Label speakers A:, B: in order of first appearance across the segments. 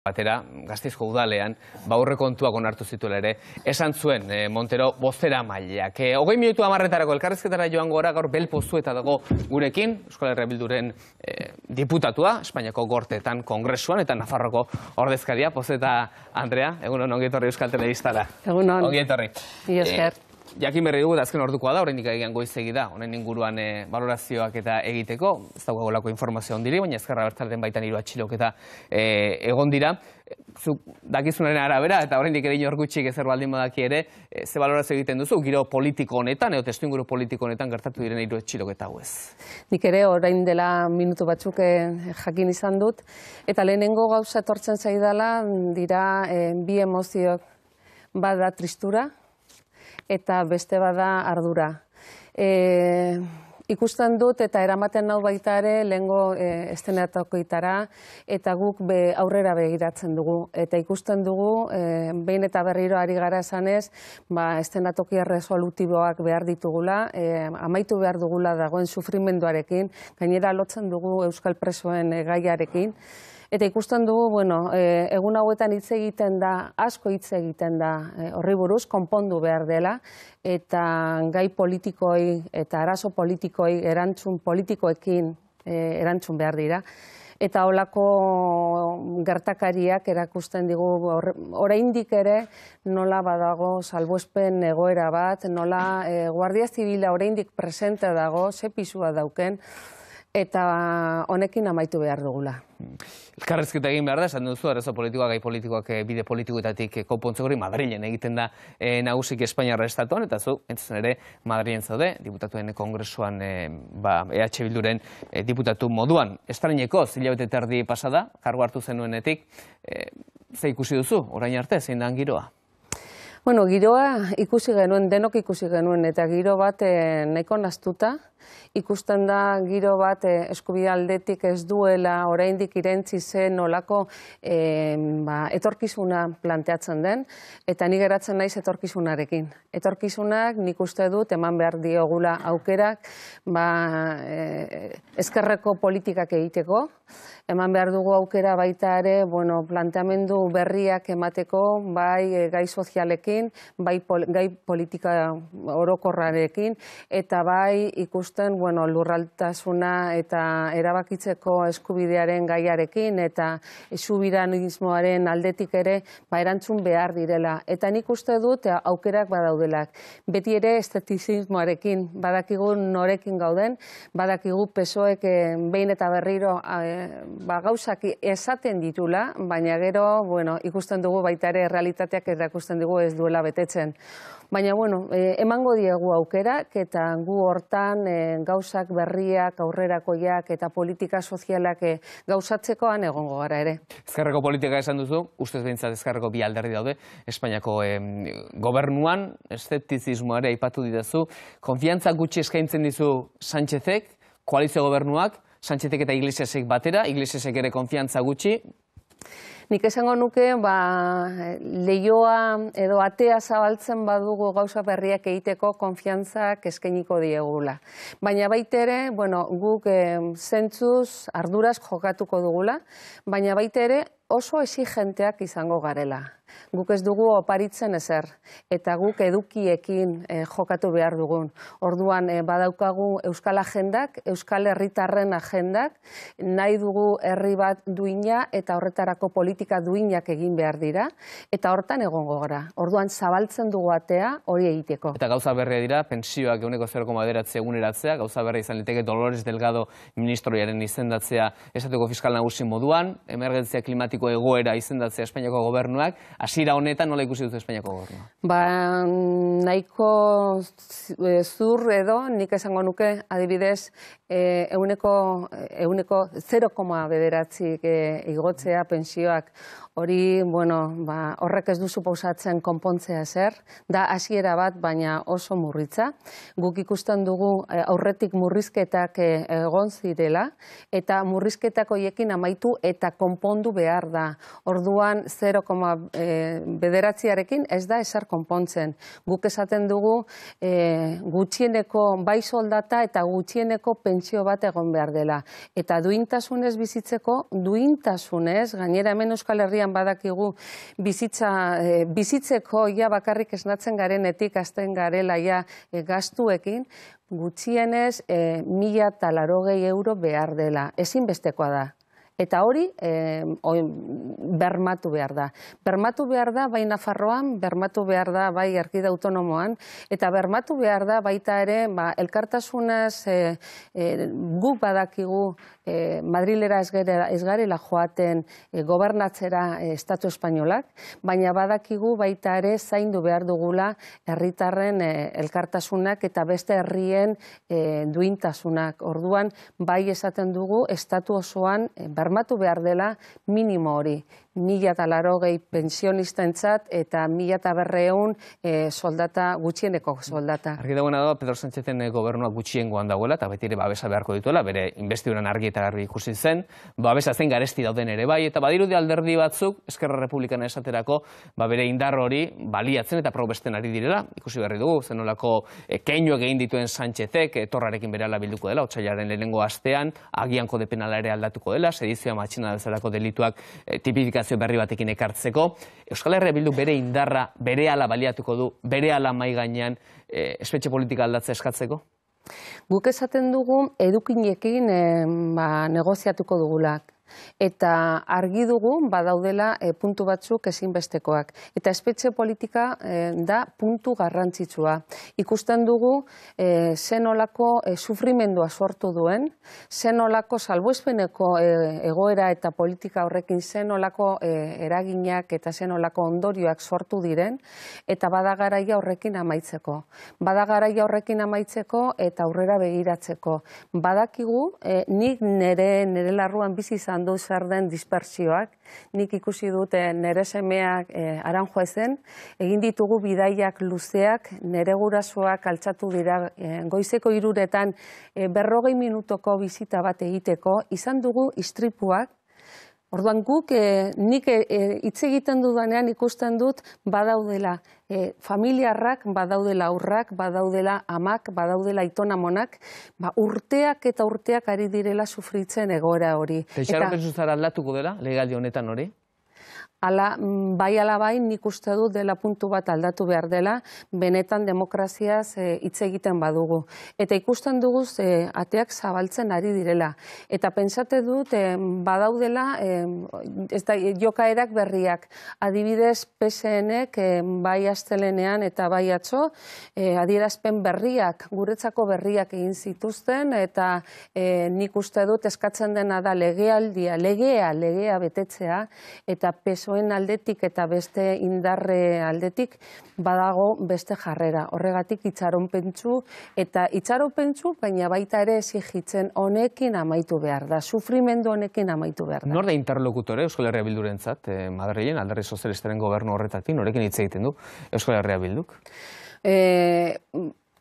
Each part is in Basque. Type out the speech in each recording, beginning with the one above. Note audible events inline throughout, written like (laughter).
A: batera, gazteizko udalean, ba kontuak onartu zituela ere, esan zuen eh, Montero bozera maileak. E, hogei minutu amarretarako elkarrezketara joan gora gaur belpozu dago gurekin, Euskal Herria Bilduren eh, diputatua, Espainiako gortetan kongresuan eta Nafarroko ordezkaria, Pozeta Andrea, egunon ongietorri Euskal Telebistara.
B: Egunon.
A: Ongietorri.
B: Iesker.
A: Jakin berri dugu, azken ordukoa da, horrein ikagian goizegi da, honen inguruan e, valorazioak eta egiteko, ez dago lako informazio ondiri, baina ezkerra bertarden baitan hiru atxilok eta e, egon dira. Zuk dakizunaren arabera, eta horrein ere inor gutxik ezer baldin badaki ere, e, ze valorazio egiten duzu, giro politiko honetan, edo testu inguru politiko honetan gertatu diren hiru atxilok eta huez.
B: Nik ere orain dela minutu batzuk jakin izan dut, eta lehenengo gauza etortzen zaidala dira bi emozioak bada tristura, eta beste bada ardura. E, ikusten dut eta eramaten nau baita ere lehengo e, estenatokoitara eta guk be, aurrera begiratzen dugu. Eta ikusten dugu, e, behin eta berriro ari gara esanez, ba, estenatoki resolutiboak behar ditugula, e, amaitu behar dugula dagoen sufrimenduarekin, gainera lotzen dugu Euskal Presoen e, gaiarekin. Eta ikusten dugu, bueno, e, egun hauetan hitz egiten da, asko hitz egiten da e, horri buruz, konpondu behar dela, eta gai politikoi eta arazo politikoi erantzun politikoekin e, erantzun behar dira. Eta holako gertakariak erakusten digu oraindik ere nola badago salbuespen egoera bat, nola e, Guardia Zibila oraindik presente dago, ze pisua dauken, eta honekin amaitu behar dugula.
A: Elkarrezketa egin behar da, esan duzu, arazo politikoak, gai politikoak eh, bide politikoetatik eh, konpontzeko hori Madrilen egiten da e, nagusik Espainiarra estatuan, eta zu, entzun ere, Madrilen zaude, diputatuen kongresuan e, ba, EH Bilduren diputatu moduan. Estraneko, zila bete terdi pasada, kargo hartu zenuenetik, e, ze ikusi duzu, orain arte, zein da giroa?
B: Bueno, giroa ikusi genuen, denok ikusi genuen, eta giro bat eh, nahiko naztuta. Ikusten da giro bat eh, eskubide aldetik ez duela oraindik irentzi zen nolako eh, ba, etorkizuna planteatzen den, eta ni geratzen naiz etorkizunarekin. Etorkizunak nik uste dut eman behar diogula aukerak ba, eh, eskerreko politikak egiteko, eman behar dugu aukera baita ere, bueno, planteamendu berriak emateko, bai eh, gai sozialekin, bai gai politika orokorrarekin, eta bai ikusten, bueno, lurraltasuna eta erabakitzeko eskubidearen gaiarekin, eta esubiranismoaren aldetik ere, ba, erantzun behar direla. Eta nik uste dut, aukerak badaudelak. Beti ere estetizismoarekin, badakigu norekin gauden, badakigu pesoek eh, behin eta berriro eh, ba, gauzak esaten ditula, baina gero, bueno, ikusten dugu baita ere realitateak eta ikusten dugu ez duela betetzen. Baina, bueno, e, emango diegu aukerak eta gu hortan e, gauzak berriak, aurrerakoiak eta politika sozialak e, gauzatzekoan egongo gara ere.
A: Ezkerreko politika esan duzu, ustez behintzat ezkerreko bi alderdi daude, Espainiako gobernuan, eszeptizismoare aipatu didazu, konfiantza gutxi eskaintzen dizu Sánchezek, koalizio gobernuak, Sanchetek eta Iglesiasek batera, Iglesiasek ere konfiantza gutxi.
B: Nik esango nuke, ba, lehioa edo atea zabaltzen badugu gauza berriak egiteko konfiantzak eskeniko diegula. Baina baitere, bueno, guk zentzuz arduraz jokatuko dugula, baina baitere oso exigenteak izango garela guk ez dugu oparitzen ezer, eta guk edukiekin eh, jokatu behar dugun. Orduan, eh, badaukagu Euskal Agendak, Euskal Herritarren agendak, nahi dugu herri bat duina eta horretarako politika duinak egin behar dira, eta hortan egongo gara. Orduan, zabaltzen dugu atea hori egiteko.
A: Eta gauza berria dira, pensioak eguneko 0,9 eguneratzea, gauza berria izan liteke Dolores Delgado ministroiaren izendatzea esatuko fiskal nagusi moduan, emergentzia klimatiko egoera izendatzea Espainiako gobernuak, hasiera honetan nola ikusi dut Espainiako gobernua?
B: Ba, nahiko zur edo, nik esango nuke, adibidez, e, euneko, euneko 0,9 bederatzik e, igotzea pensioak hori, bueno, ba, horrek ez du suposatzen konpontzea zer, da hasiera bat, baina oso murritza. Guk ikusten dugu aurretik murrizketak egon zirela, eta murrizketak hoiekin amaitu eta konpondu behar da. Orduan 0, e, ez da eser konpontzen. Guk esaten dugu e, gutxieneko bai soldata eta gutxieneko pentsio bat egon behar dela. Eta duintasunez bizitzeko, duintasunez, gainera hemen Euskal Herrian badakigu bizitza, e, bizitzeko ja bakarrik esnatzen garenetik azten garela ja e, gastuekin, gutxienez e, mila talarogei euro behar dela. Ezinbestekoa da. Eta hori e, bermatu behar da. Bermatu behar da bai Nafarroan, bermatu behar da bai Arkide Autonomoan, eta bermatu behar da baita ere ba, elkartasunaz e, e, gu badakigu e, Madrilera ez garela joaten e, gobernatzera e, Estatu Espainolak, baina badakigu baita ere zaindu behar dugula herritarren e, elkartasunak eta beste herrien e, duintasunak. Orduan, bai esaten dugu, Estatu osoan e, bermatu behar dela minimo hori mila eta laro gehi pensionistentzat eta mila eta berreun e, soldata, gutxieneko soldata.
A: Argi dagoena da, Pedro Sánchezen eh, gobernuak gutxiengoan dagoela, eta beti babesa beharko dituela, bere investiduran argi eta garbi ikusi zen, babesa zen garesti dauden ere bai, eta badirudi alderdi batzuk, Eskerra Republikana esaterako, ba bere indar hori baliatzen eta probesten ari direla, ikusi berri dugu, zenolako e, keinu egin dituen Sánchezek, e, torrarekin bere bilduko dela, otxailaren lehenengo astean, agian kode penala ere aldatuko dela, sedizioa matxina bezalako delituak e, tipifikazio berri batekin ekartzeko. Euskal Herria bildu bere indarra, bere ala baliatuko du, bere ala mai gainean, e, espetxe politika aldatze eskatzeko?
B: Guk esaten dugu edukinekin e, ba, negoziatuko dugulak eta argi dugu badaudela e, puntu batzuk ezinbestekoak. Eta espetxe politika e, da puntu garrantzitsua. Ikusten dugu e, zenolako e, sufrimendua sortu duen, zenolako salbuespeneko egoera eta politika horrekin zenolako e, eraginak eta zenolako ondorioak sortu diren, eta badagaraia horrekin amaitzeko. Badagaraia horrekin amaitzeko eta aurrera begiratzeko. Badakigu, nik nire, nire larruan bizi izan du zer den dispersioak. Nik ikusi dute nere semeak e, aranjoa ezen, egin ditugu bidaiak luzeak, nere gurasoak altxatu dira. E, goizeko iruretan e, berrogei minutoko bizita bat egiteko, izan dugu istripuak, Orduan guk, e, nik e, hitz egiten dudanean ikusten dut badaudela e, familiarrak, badaudela aurrak, badaudela amak, badaudela itonamonak, ba, urteak eta urteak ari direla sufritzen egoera hori.
A: Eta zara aldatuko dela, legaldi honetan hori?
B: Ala, mm, bai ala bai nik uste dut dela puntu bat aldatu behar dela, benetan demokraziaz e, hitz egiten badugu. Eta ikusten dugu e, ateak zabaltzen ari direla. Eta pentsate dut e, badaudela e, ez da, jokaerak berriak. Adibidez PSNek e, bai astelenean eta bai atzo e, adierazpen berriak, guretzako berriak egin zituzten eta e, nik uste dut eskatzen dena da legealdia, legea, legea betetzea eta peso presoen aldetik eta beste indarre aldetik badago beste jarrera. Horregatik itxaron pentsu eta itxaron pentsu, baina baita ere exigitzen honekin amaitu behar da, sufrimendu honekin amaitu behar da.
A: Nor da interlokutore Euskal Herria Bilduren zat, eh, Madrilen, alderri sozialistaren gobernu horretatik, norekin hitz egiten du Euskal Herria Bilduk?
B: Eh,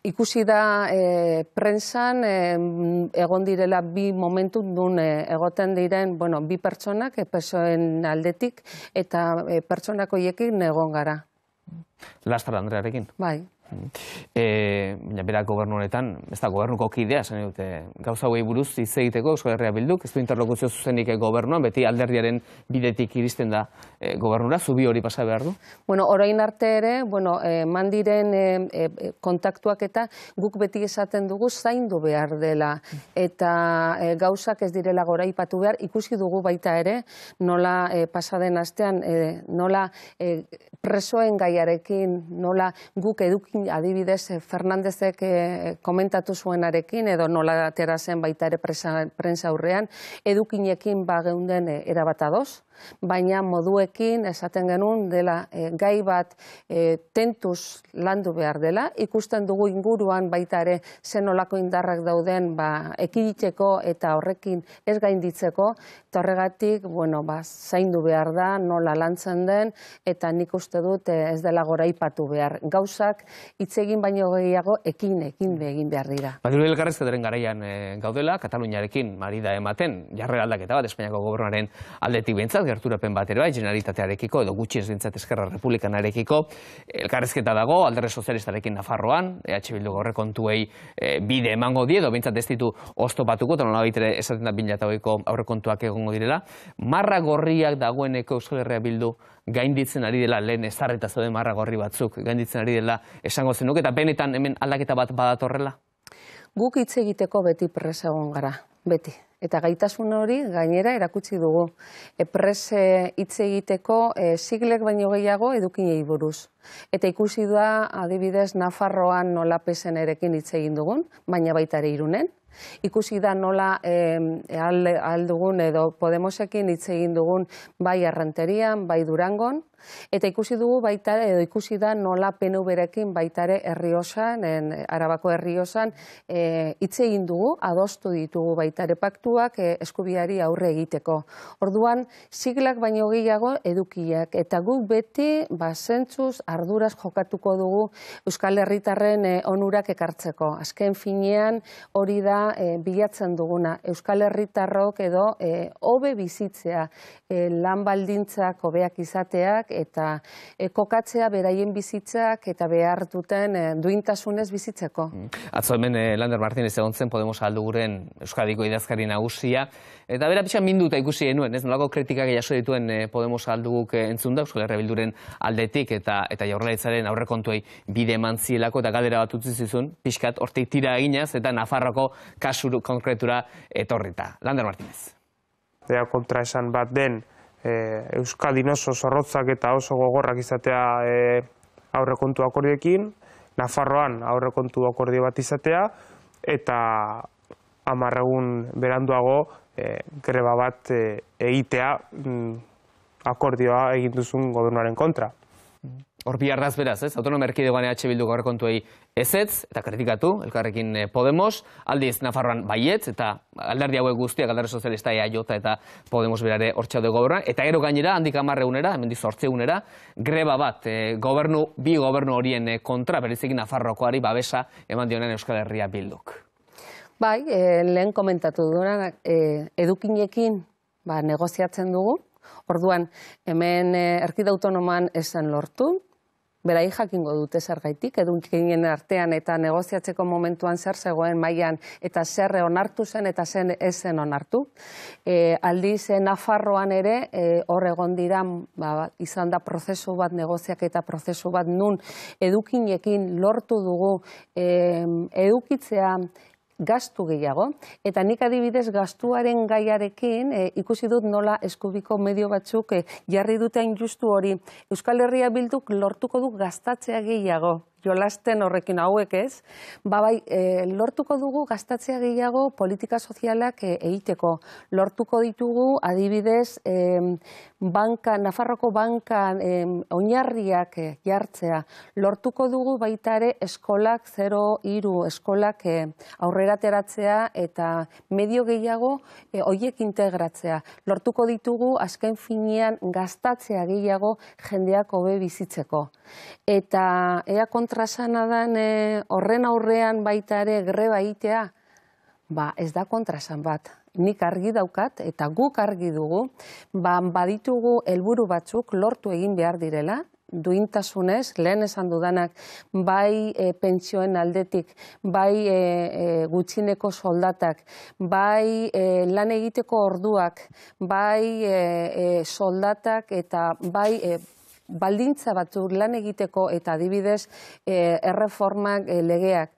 B: ikusi da e, prensan e, egon direla bi momentu dun e, egoten diren bueno, bi pertsonak e, pesoen aldetik eta e, pertsonako iekin egon gara.
A: Lastra Andrearekin?
B: Bai.
A: E, berak gobernu honetan, ez da gobernuko kidea, zen dute, gauza hauei buruz hitz egiteko Euskal Herria Bilduk, ez du interlokuzio zuzenik gobernuan, beti alderdiaren bidetik iristen da e, gobernura, zubi hori pasa behar du?
B: Bueno, orain arte ere, bueno, e, mandiren e, kontaktuak eta guk beti esaten dugu zaindu behar dela, eta e, gauzak ez direla gora ipatu behar, ikusi dugu baita ere, nola e, pasaden astean, nola presoen gaiarekin, nola guk edukin adibidez eh, Fernandezek eh, komentatu zuenarekin edo nola atera zen baita ere prensa aurrean edukinekin ba geunden eh, erabat ados baina moduekin esaten genuen dela e, gai bat e, tentuz landu behar dela. Ikusten dugu inguruan baita ere zen olako indarrak dauden ba, ekiditzeko eta horrekin ez gainditzeko. Eta horregatik, bueno, ba, zaindu behar da, nola lantzen den, eta nik uste dut e, ez dela gora ipatu behar. Gauzak hitz egin baino gehiago ekin, ekin egin behar dira.
A: Badiru elkarrezketaren garaian e, gaudela, Kataluniarekin marida ematen, jarre aldaketa bat, Espainiako gobernuaren aldetik behintzat, gerturapen bat ere bai, generalitatearekiko, edo gutxi ez dintzat eskerra republikanarekiko, elkarrezketa dago, alderre sozialistarekin Nafarroan, EH Bildu gorre kontuei e, bide emango die, edo bintzat ez ditu oztopatuko, eta nola baitere esaten da bila aurre kontuak egongo direla. Marra gorriak dagoeneko Euskal Herria Bildu gainditzen ari dela, lehen ezarreta zauden marra gorri batzuk, gainditzen ari dela esango zenuk, eta benetan hemen aldaketa bat badatorrela?
B: Guk hitz egiteko beti presa egon gara, beti. Eta gaitasun hori gainera erakutsi dugu. E, prese hitz egiteko e, siglek baino gehiago edukinei buruz. Eta ikusi da adibidez Nafarroan nola pesen erekin hitz egin dugun, baina baita ere irunen. Ikusi da nola e, aldugun edo Podemosekin hitz egin dugun bai arranterian, bai durangon, Eta ikusi dugu baita edo ikusi da nola PNV-rekin baita ere herriosan, en, arabako herriosan, e, hitz egin dugu, adostu ditugu baita ere paktuak e, eskubiari aurre egiteko. Orduan, siglak baino gehiago edukiak, eta guk beti, ba, zentzuz, arduraz jokatuko dugu Euskal Herritarren e, onurak ekartzeko. Azken finean, hori da e, bilatzen duguna. Euskal Herritarrok edo e, hobe bizitzea, e, lan baldintzak hobeak izateak, eta e, kokatzea beraien bizitzak eta behar duten e, duintasunez bizitzeko. Mm.
A: Atzo hemen e, Lander Martinez egon zen Podemos alduguren Euskadiko idazkari nagusia, eta bera pixan minduta ikusi genuen, ez nolako kritikak jaso dituen Podemos alduguk e, entzun da, Euskal Herra Bilduren aldetik eta eta jaurlaritzaren aurrekontuei bide eman zielako eta galdera bat utzi zizun, pixkat hortik tira eginaz eta Nafarroko kasuru konkretura etorrita. Lander Martinez.
C: Ea kontra esan bat den, e, Euskadin oso zorrotzak eta oso gogorrak izatea e, aurrekontu akordiekin, Nafarroan aurrekontu akordio bat izatea, eta amarregun beranduago e, greba bat e, egitea mm, akordioa egin duzun gobernuaren kontra.
A: Hor bi ardaz beraz, ez? Autonom erkidegoan EH Bildu kontuei ezetz, eta kritikatu, elkarrekin eh, Podemos, aldiz Nafarroan baietz, eta alderdi hauek guztiak, alderdi sozialista ea jota eta Podemos berare hor txaude gobernuan, eta gero gainera, handik amarre unera, hemen dizu unera, greba bat, e, gobernu, bi gobernu horien e, kontra, berezik Nafarrokoari babesa eman dionen Euskal Herria Bilduk.
B: Bai, e, lehen komentatu duena, e, edukinekin ba, negoziatzen dugu, Orduan, hemen erkide autonoman esan lortu, berai jakingo dute zergaitik, edunkinen artean eta negoziatzeko momentuan zer zegoen mailan eta zer onartu zen eta zen ezen onartu. E, aldiz, e, Nafarroan ere, e, hor egon dira, ba, izan da prozesu bat negoziak eta prozesu bat nun edukinekin lortu dugu e, edukitzea gastu gehiago, eta nik adibidez gastuaren gaiarekin e, ikusi dut nola eskubiko medio batzuk e, jarri duten justu hori. Euskal Herria bilduk lortuko du gastatzea gehiago jolasten horrekin hauek ez, ba bai, e, lortuko dugu gastatzea gehiago politika sozialak e, egiteko. Lortuko ditugu adibidez e, banka, Nafarroko banka e, oinarriak e, jartzea. Lortuko dugu baita ere eskolak 0 iru eskolak e, aurrera teratzea eta medio gehiago e, oiek integratzea. Lortuko ditugu azken finean gastatzea gehiago jendeak hobe bizitzeko. Eta ea kontrasana dan e, horren aurrean baita ere greba egitea, ba ez da kontrasan bat. Nik argi daukat eta guk argi dugu, ba baditugu helburu batzuk lortu egin behar direla, duintasunez, lehen esan dudanak, bai e, pentsioen aldetik, bai e, e, gutxineko soldatak, bai e, lan egiteko orduak, bai e, e, soldatak eta bai e, baldintza batzuk lan egiteko eta adibidez e, erreformak e, legeak.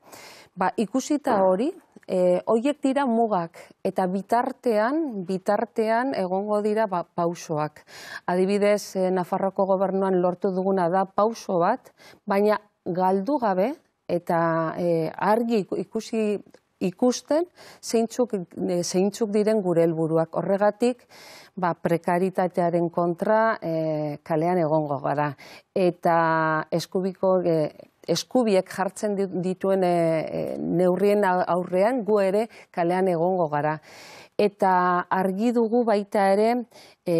B: Ba, ikusita hori, e, hoiek dira mugak eta bitartean, bitartean egongo dira ba, pausoak. Adibidez, e, Nafarroko gobernuan lortu duguna da pauso bat, baina galdu gabe eta e, argi ikusi ikusten zeintzuk, zeintzuk diren gure helburuak. Horregatik, ba, prekaritatearen kontra e, kalean egongo gara. Eta eskubiko e, eskubiek jartzen dituen e, neurrien aurrean gu ere kalean egongo gara. Eta argi dugu baita ere e,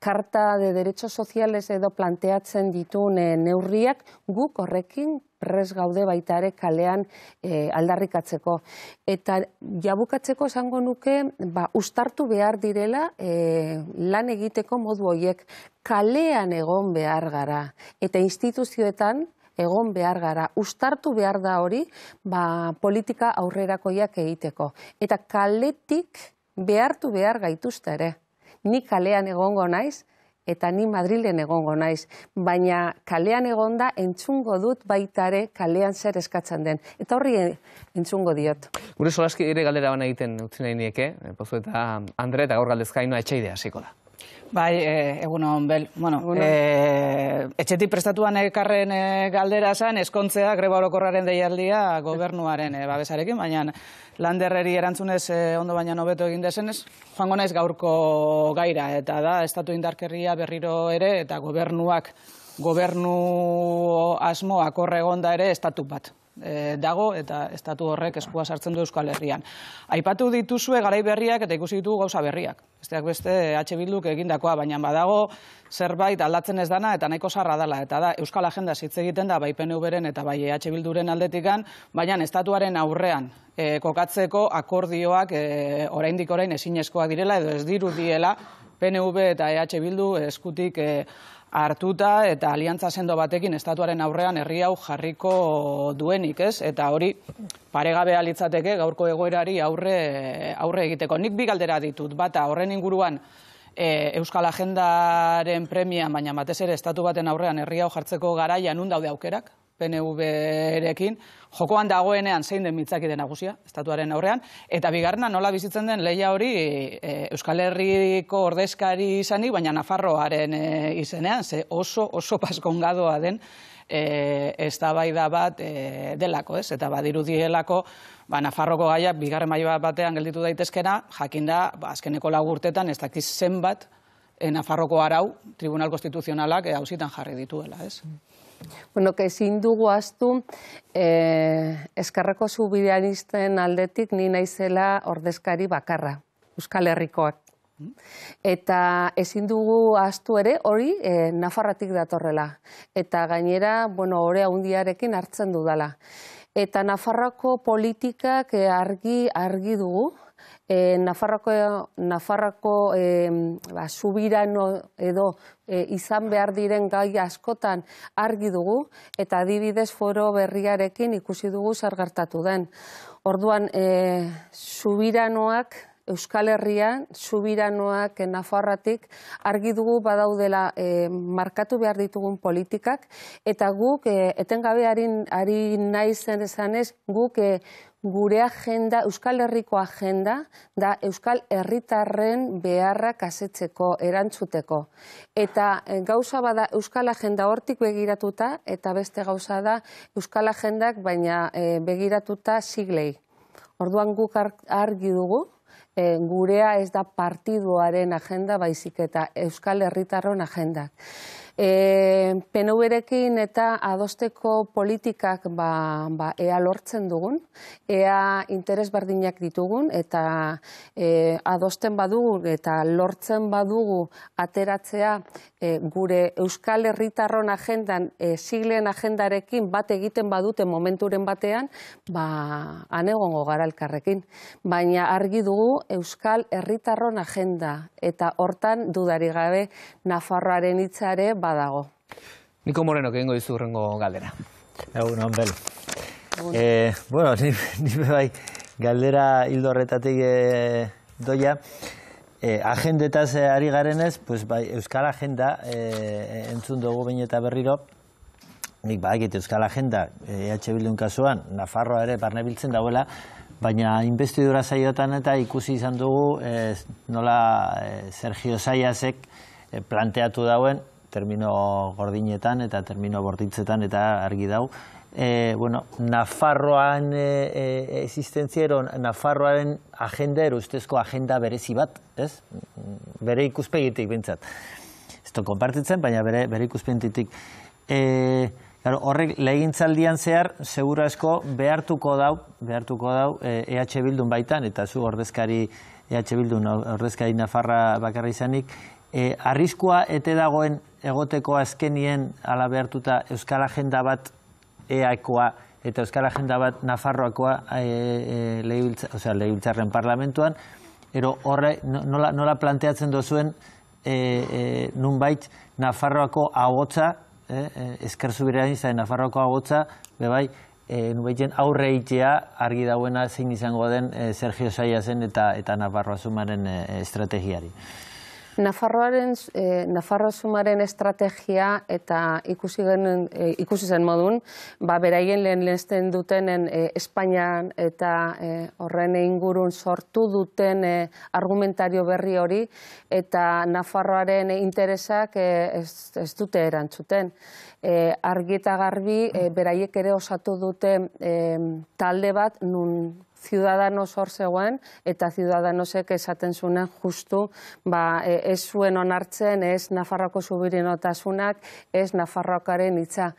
B: Karta de Derechos Soziales edo planteatzen ditun e, neurriak guk horrekin pres gaude baita ere kalean e, aldarrikatzeko. Eta jabukatzeko esango nuke, ba, ustartu behar direla e, lan egiteko modu horiek kalean egon behar gara. Eta instituzioetan, egon behar gara, ustartu behar da hori, ba, politika aurrerakoiak egiteko. Eta kaletik behartu behar gaituzte ere. Ni kalean egongo naiz, eta ni Madrilen egongo naiz, baina kalean egonda entzungo dut baitare kalean zer eskatzen den. Eta horri entzungo diot.
A: Gure solaski ere galdera bana egiten utzi nahi nieke, eh, pozu eta Andre eta gaur galdezkainoa etxeidea hasiko da.
D: Bai, e, egun hon, bel. Bueno, e, etxetik prestatuan ekarren e, galdera zen, eskontzea greba orokorraren deialdia gobernuaren e, babesarekin, baina landerreri erantzunez e, ondo baina nobeto egin dezenez, joango naiz gaurko gaira, eta da, estatu indarkerria berriro ere, eta gobernuak, gobernu asmo akorre egonda ere, estatu bat. E, dago eta estatu horrek eskua sartzen du Euskal Herrian. Aipatu dituzue garai berriak eta ikusi ditugu gauza berriak. Besteak beste H Bilduk egindakoa, baina badago zerbait aldatzen ez dana eta nahiko sarra dela eta da Euskal Agenda hitz egiten da bai PNVren eta bai H Bilduren aldetikan, baina estatuaren aurrean e, kokatzeko akordioak e, oraindik orain ezinezkoak direla edo ez dirudiela PNV eta EH Bildu eskutik e, hartuta eta aliantza sendo batekin estatuaren aurrean herri hau jarriko duenik, ez? Eta hori paregabea litzateke gaurko egoerari aurre aurre egiteko. Nik bi galdera ditut. Bata horren inguruan e, Euskal Agendaren premia, baina batez ere estatu baten aurrean herri hau jartzeko garaian nun daude aukerak? PNV-rekin, jokoan dagoenean zein den mitzakide nagusia, estatuaren aurrean, eta bigarna nola bizitzen den leia hori e, Euskal Herriko ordezkari izanik, baina Nafarroaren e, izenean, ze oso, oso paskongadoa den e, ez da bai da bat e, delako, ez? Eta badiru dielako, ba, Nafarroko gaiak, bigarren maila batean gelditu daitezkena, jakinda, ba, azkeneko lagurtetan, ez dakiz zenbat, e, Nafarroko arau, Tribunal Konstituzionalak, e, hausitan jarri dituela, ez?
B: Bueno, ezin dugu astu, eh, eskarrako zubideanisten aldetik ni naizela ordezkari bakarra, Euskal Herrikoak. Eta ezin dugu astu ere hori eh, Nafarratik datorrela. Eta gainera, bueno, ore handiarekin hartzen dudala. Eta Nafarrako politikak eh, argi argi dugu, e, Nafarroko, Nafarroko e, ba, subirano edo e, izan behar diren gai askotan argi dugu, eta adibidez foro berriarekin ikusi dugu zer gertatu den. Orduan, e, subiranoak, Euskal Herrian, subiranoak Nafarratik, argi dugu badaudela e, markatu behar ditugun politikak, eta guk, e, etengabe ari nahi zen esanez, guk e, gure agenda, Euskal Herriko agenda, da Euskal Herritarren beharrak asetzeko, erantzuteko. Eta gauza bada Euskal Agenda hortik begiratuta, eta beste gauza da Euskal Agendak, baina e, begiratuta siglei. Orduan guk argi dugu, e, gurea ez da partiduaren agenda, baizik eta Euskal Herritarron agendak. E, PNV-rekin eta adosteko politikak ba, ba, ea lortzen dugun, ea interes berdinak ditugun, eta e, adosten badugu eta lortzen badugu ateratzea e, gure Euskal Herritarron agendan, e, siglen agendarekin bat egiten badute momenturen batean, ba, anegongo gara elkarrekin. Baina argi dugu Euskal Herritarron agenda, eta hortan dudari gabe Nafarroaren hitzare ba, badago.
A: Niko Moreno, kengo dizu rengo galdera.
E: Egun, onbel. Eh, bueno, (laughs) ni, ni bai, galdera hildo horretatik eh, doia. Eh, agendetaz eh, ari garenez, pues, bai, Euskal Agenda eh, entzun dugu bain eta berriro, nik bai, Euskal Agenda, EH eh, Bildun kasuan, Nafarroa ere barne biltzen dauela, baina investidura zaiotan eta ikusi izan dugu eh, nola eh, Sergio Zaiasek eh, planteatu dauen, termino gordinetan eta termino bortitzetan eta argi dau. E, bueno, Nafarroan e, e, existentziero, Nafarroaren agenda, ustezko agenda berezi bat, ez? Bere ikuspegitik bintzat. Ez to konpartitzen, baina bere, bere ikuspegitik. E, claro, horrek legintzaldian zehar, segura esko behartuko dau, behartuko dau, e, EH Bildun baitan, eta zu ordezkari EH Bildun ordezkari Nafarra bakarra izanik, e, arriskua ete dagoen egoteko azkenien ala behartuta Euskal Agenda bat EAkoa eta Euskal Agenda bat Nafarroakoa e, e, lehibiltzarren parlamentuan, ero horre nola, nola planteatzen dozuen e, e, nunbait Nafarroako agotza, e, e, zain Nafarroako agotza, bebai, e, nubaitzen aurre itea argi dauena zein izango den e, Sergio Saiazen eta, eta Nafarroa Zumaren e, estrategiari.
B: Nafarroaren, e, Nafarro sumaren estrategia eta ikusi, genuen, e, ikusi zen modun, ba, beraien lehen lehensten dutenen e, Espainian eta e, horren ingurun sortu duten e, argumentario berri hori eta Nafarroaren interesak e, ez, ez dute erantzuten. E, argi eta garbi, e, beraiek ere osatu dute e, talde bat nun Ciudadanos hor zegoen, eta Ciudadanosek esaten zuen justu, ba, e, ez zuen onartzen, ez Nafarroko zubirinotasunak, ez Nafarrokaren hitza.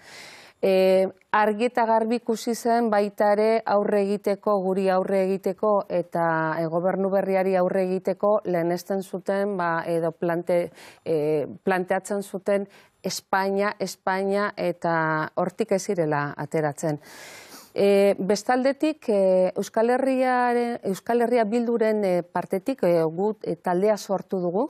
B: E, argi eta garbi ikusi zen baita ere aurre egiteko, guri aurre egiteko eta e, gobernu berriari aurre egiteko lehenesten zuten ba, edo plante, e, planteatzen zuten Espainia, Espainia eta hortik ez irela ateratzen. E, bestaldetik, e, Euskal, Euskal Herria bilduren e, partetik e, gut e, taldea sortu dugu,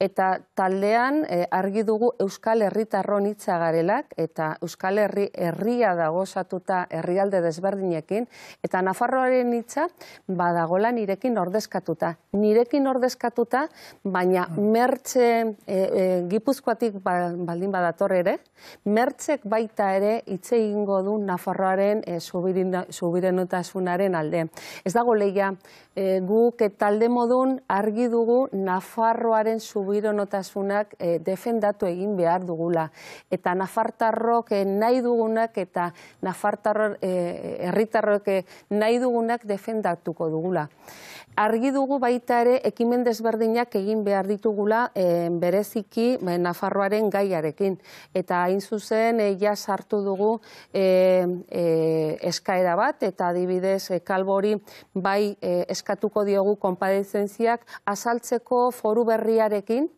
B: eta taldean e, argi dugu Euskal Herritarron hitza garelak, eta Euskal Herri herria dago satuta herrialde desberdinekin, eta Nafarroaren hitza badagola nirekin ordezkatuta. Nirekin ordezkatuta, baina mertxe e, gipuzkoatik ba, baldin badator ere, mertzek baita ere hitze egingo du Nafarroaren e, subirenotasunaren alde. Ez dago leia, e, guk talde modun argi dugu Nafarroaren subirionotasunak e, defendatu egin behar dugula. Eta Nafartarrok e, nahi dugunak eta Nafartarrok e, herritarrok e, nahi dugunak defendatuko dugula. Argi dugu baita ere ekimen desberdinak egin behar ditugula e, bereziki e, Nafarroaren gaiarekin. Eta hain zuzen, e, ja sartu dugu e, e, eskaera bat, eta adibidez e, kalbori bai e, eskatuko diogu konpadezentziak azaltzeko foru berriarekin,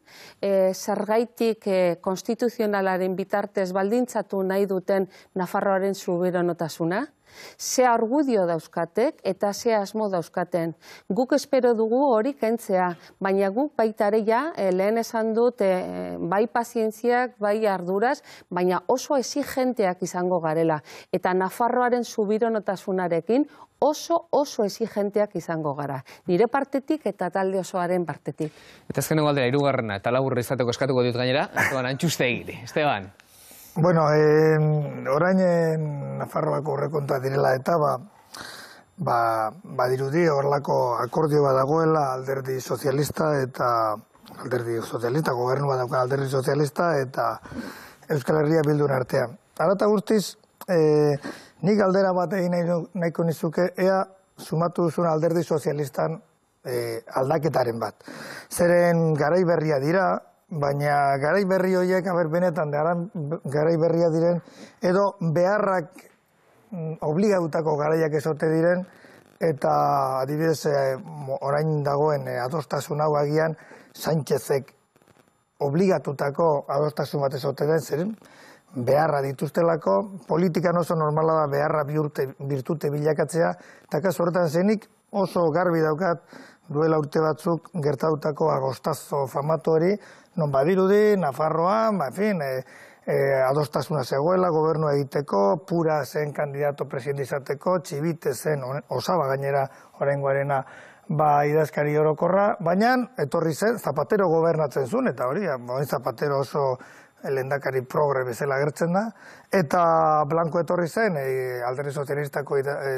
B: e, zergaitik e, konstituzionalaren bitartez baldintzatu nahi duten Nafarroaren zuberonotasuna, ze argudio dauzkatek eta ze asmo dauzkaten. Guk espero dugu hori kentzea, baina guk baita ere ja, e, lehen esan dut, e, bai pazientziak, bai arduraz, baina oso exigenteak izango garela. Eta Nafarroaren subironotasunarekin oso oso exigenteak izango gara. Nire partetik eta talde osoaren partetik.
A: Eta azkenengo aldera, irugarrena, eta laburra izateko eskatuko dut gainera, Esteban, antxuste egiri. Esteban.
F: Bueno, eh, orain Nafarroako horrekontua direla eta ba, ba, badirudi horlako akordio badagoela alderdi sozialista eta alderdi sozialista, gobernu badauka alderdi sozialista eta Euskal Herria bildun artean. Arata guztiz, eh, nik aldera bat egin nahiko nizuke, ea sumatu duzun alderdi sozialistan eh, aldaketaren bat. Zeren garai berria dira, baina garai berri horiek, aber benetan, garai berria diren, edo beharrak mm, obligautako garaiak ezote diren, eta adibidez eh, orain dagoen eh, adostasun hau agian, Sánchezek obligatutako adostasun bat ezote den, zeren, beharra dituztelako, politikan oso normala da beharra bihurte, birtute bilakatzea, eta kasu horretan zenik oso garbi daukat duela urte batzuk gertautako agostazo famatu hori, non badirudi, Nafarroan, ba, fin, e, e, adostasuna zegoela, gobernu egiteko, pura zen kandidato presidente izateko, txibite zen, osaba gainera, oraingoarena, ba, idazkari orokorra, baina etorri zen, Zapatero gobernatzen zuen, eta hori, ba, Zapatero oso lendakari progre bezala gertzen da, eta Blanco etorri zen, e, alderri sozialistako e,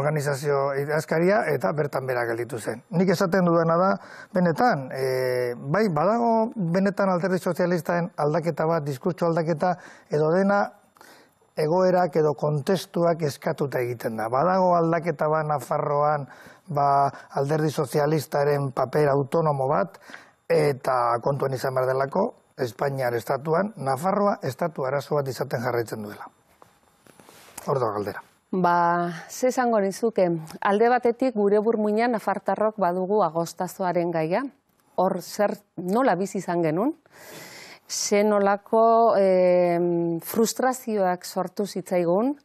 F: organizazio idazkaria, eta bertan bera gelditu zen. Nik esaten dudana da, benetan, e, bai, badago benetan alderri sozialistaen aldaketa bat, diskurtso aldaketa, edo dena egoerak edo kontestuak eskatuta egiten da. Badago aldaketa bat Nafarroan, ba, alderdi sozialistaren paper autonomo bat, eta kontuan izan behar delako, Espainiar estatuan, Nafarroa estatu arazo bat izaten jarraitzen duela. Hor galdera.
B: Ba, ze nizuke, alde batetik gure burmuina Nafartarrok badugu agostazoaren gaia, hor zer nola bizi izan genuen, ze nolako eh, frustrazioak sortu zitzaigun,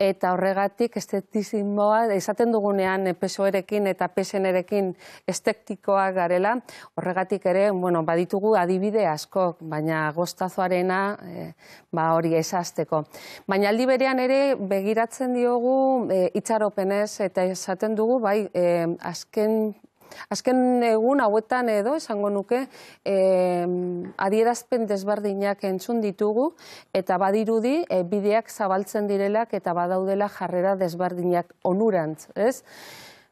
B: eta horregatik estetizimoa, esaten dugunean PSOErekin eta PSNerekin estektikoak garela, horregatik ere, bueno, baditugu adibide asko, baina gostazoarena eh, ba hori esazteko. Baina aldi berean ere begiratzen diogu eh, itxaropenez eta esaten dugu, bai, eh, azken Azken egun hauetan edo, esango nuke, eh, adierazpen desberdinak entzun ditugu, eta badirudi e, bideak zabaltzen direlak eta badaudela jarrera desberdinak onurantz, ez?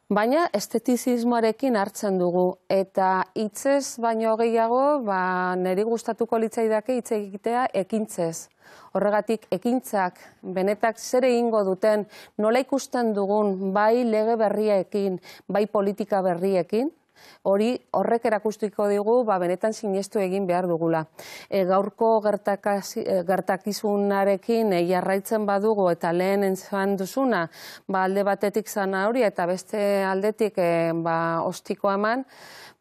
B: Baina estetizismoarekin hartzen dugu eta hitzez baino gehiago, ba neri gustatuko litzaidake hitz egitea ekintzez. Horregatik ekintzak benetak zer egingo duten, nola ikusten dugun bai lege berriekin, bai politika berriekin, hori horrek erakustiko digu ba, benetan sinestu egin behar dugula. E, gaurko e, gertakizunarekin e, jarraitzen badugu eta lehen entzan duzuna, ba, alde batetik zana hori eta beste aldetik e, ba, ostiko eman,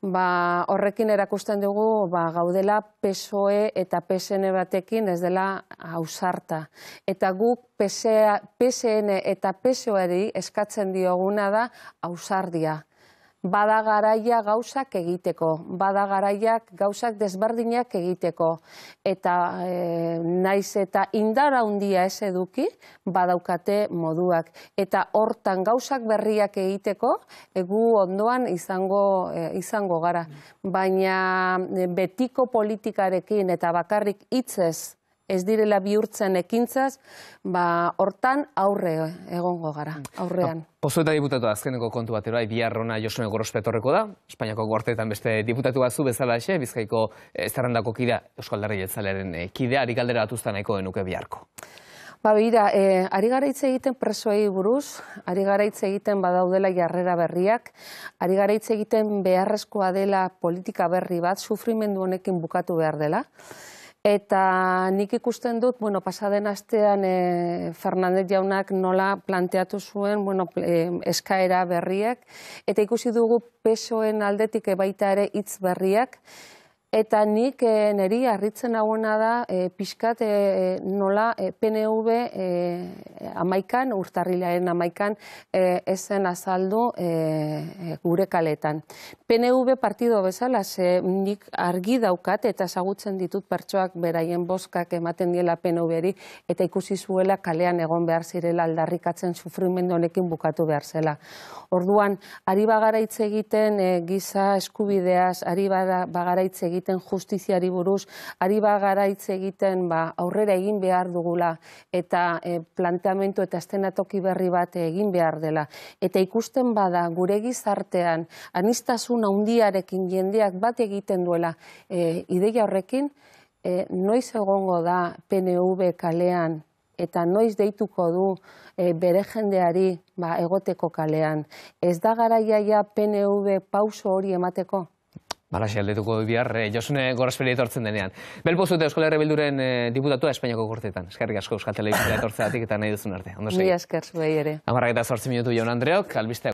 B: ba, horrekin erakusten dugu ba, gaudela PSOE eta PSN batekin ez dela ausarta. Eta guk PSN eta PSOEri eskatzen dioguna da ausardia bada garaia gauzak egiteko, bada garaiak gauzak desberdinak egiteko, eta e, naiz eta indara handia ez eduki, badaukate moduak. Eta hortan gauzak berriak egiteko, egu ondoan izango, e, izango gara. Baina betiko politikarekin eta bakarrik hitzez ez direla bihurtzen ekintzaz, ba, hortan aurre egongo gara, aurrean.
A: Pozo eta diputatu azkeneko kontu bat eroa, biarrona Josune Gorospe etorreko da, Espainiako gorteetan beste diputatu batzu bezala xe, bizkaiko eh, zerrandako kidea, Euskal Darri Jetzaleren eh, kidea, ari galdera batuzta nahiko genuke biharko.
B: Ba, bera, e, ari gara hitz egiten presoei buruz, ari gara hitz egiten badaudela jarrera berriak, ari gara hitz egiten beharrezkoa dela politika berri bat, sufrimendu honekin bukatu behar dela. Eta nik ikusten dut, bueno, pasaden astean e, Fernandez jaunak nola planteatu zuen, bueno, e, eskaera berriak, eta ikusi dugu pesoen aldetik baita ere hitz berriak, Eta nik e, niri harritzen hauena da e, pixkat e, nola e, PNV e, amaikan, urtarrilaren amaikan, e, ezen azaldu e, gure kaletan. PNV partido bezala, ze nik argi daukat eta ezagutzen ditut pertsoak beraien boskak ematen diela PNV-eri eta ikusi zuela kalean egon behar zirela aldarrikatzen sufrimendu honekin bukatu behar zela. Orduan, ari bagaraitze egiten e, giza eskubideaz, ari bagaraitze egiten egiten justiziari buruz, ari bagara hitz egiten ba, aurrera egin behar dugula eta e, planteamentu eta estenatoki berri bat egin behar dela. Eta ikusten bada gure gizartean anistasun handiarekin jendeak bat egiten duela e, ideia horrekin, e, noiz egongo da PNV kalean eta noiz deituko du e, bere jendeari ba, egoteko kalean. Ez da garaiaia PNV pauso hori emateko?
A: Balaxi aldetuko bihar, eh, Josune Gorazperi etortzen denean. Belpozu eta Euskal Herri Bilduren eh, diputatua Espainiako gortetan. Eskerrik asko Euskal Telebizia etortzeatik eta nahi duzun arte.
B: Ondo segi. esker, zuei ere.
A: Amarrak eta sortzi minutu jaun Andreok, albiste